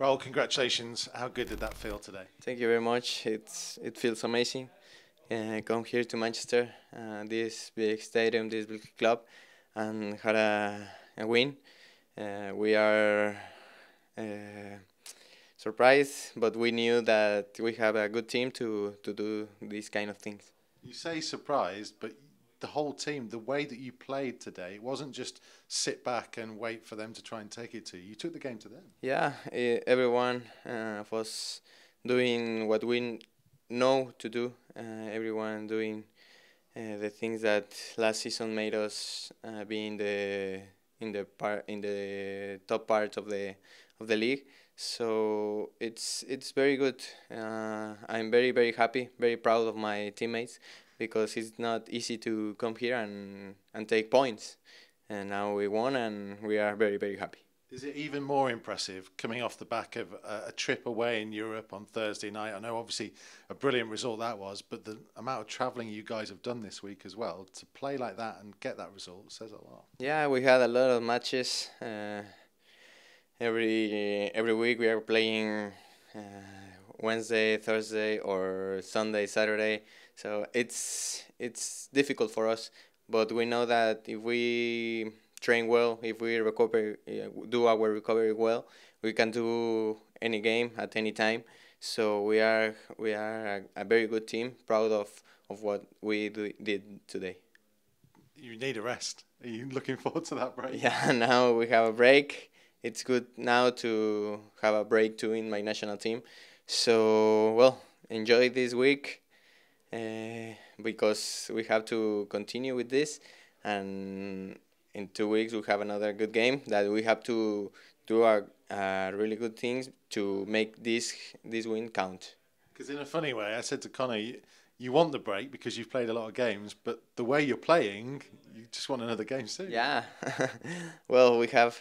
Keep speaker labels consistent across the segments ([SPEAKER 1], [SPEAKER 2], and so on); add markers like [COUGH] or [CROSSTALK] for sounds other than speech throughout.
[SPEAKER 1] Raul, congratulations. How good did that feel today?
[SPEAKER 2] Thank you very much. It's it feels amazing. Uh, come here to Manchester, uh, this big stadium, this big club, and had a, a win. Uh, we are uh, surprised, but we knew that we have a good team to, to do these kind of things.
[SPEAKER 1] You say surprised, but the whole team, the way that you played today, it wasn't just sit back and wait for them to try and take it to you. You took the game to them.
[SPEAKER 2] Yeah, everyone uh, was doing what we know to do. Uh, everyone doing uh, the things that last season made us uh, be in the in the part in the top part of the of the league. So it's it's very good. Uh, I'm very very happy, very proud of my teammates because it's not easy to come here and, and take points. And now we won and we are very, very happy.
[SPEAKER 1] Is it even more impressive coming off the back of a, a, trip away in Europe on Thursday night? I know obviously a brilliant result that was, but the amount of travelling you guys have done this week as well to play like that and get that result says a lot.
[SPEAKER 2] Yeah, we had a lot of matches. Uh, every every week we are playing uh, Wednesday, Thursday, or Sunday, Saturday. So it's it's difficult for us, but we know that if we train well, if we recover, eh, do our recovery well, we can do any game at any time. So we are we are a, a very good team, proud of of what we do, did today.
[SPEAKER 1] You need a rest. Are you looking [LAUGHS] forward to that break?
[SPEAKER 2] Yeah, [LAUGHS] now we have a break. It's good now to have a break too in my national team. So well, enjoy this week uh, because we have to continue with this and in two weeks we have another good game that we have to do our uh, really good things to make this this win count.
[SPEAKER 1] Because in a funny way, I said to Connor, you, you, want the break because you've played a lot of games, but the way you're playing, you just want another game soon.
[SPEAKER 2] Yeah, [LAUGHS] well, we have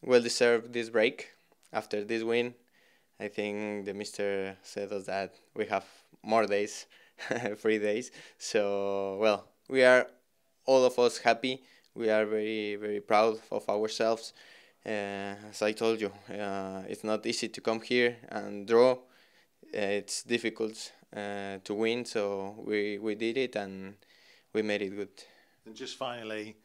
[SPEAKER 2] well deserved this break after this win. I think the Mister said us that we have more days [LAUGHS] three days. So well, we are all of us happy. We are very very proud of ourselves. Uh, as I told you, uh, it's not easy to come here and draw. Uh, it's difficult uh, to win, so we, we did it and we made it good.
[SPEAKER 1] And just finally,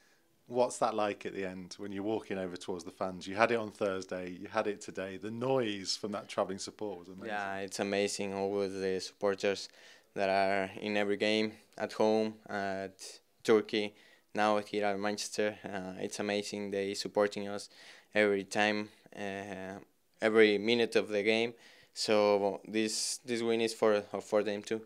[SPEAKER 1] what's that like at the end when you're walking over towards the fans? You had it on Thursday, you had it today. The noise from that travelling support was amazing.
[SPEAKER 2] Yeah, it's amazing. Always the supporters that are in every game at home, at Turkey, now here at Manchester. Uh, it's amazing. They supporting us every time, uh, every minute of the game. So this this win is for for them too.